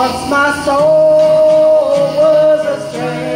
Once my soul was astray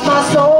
passou.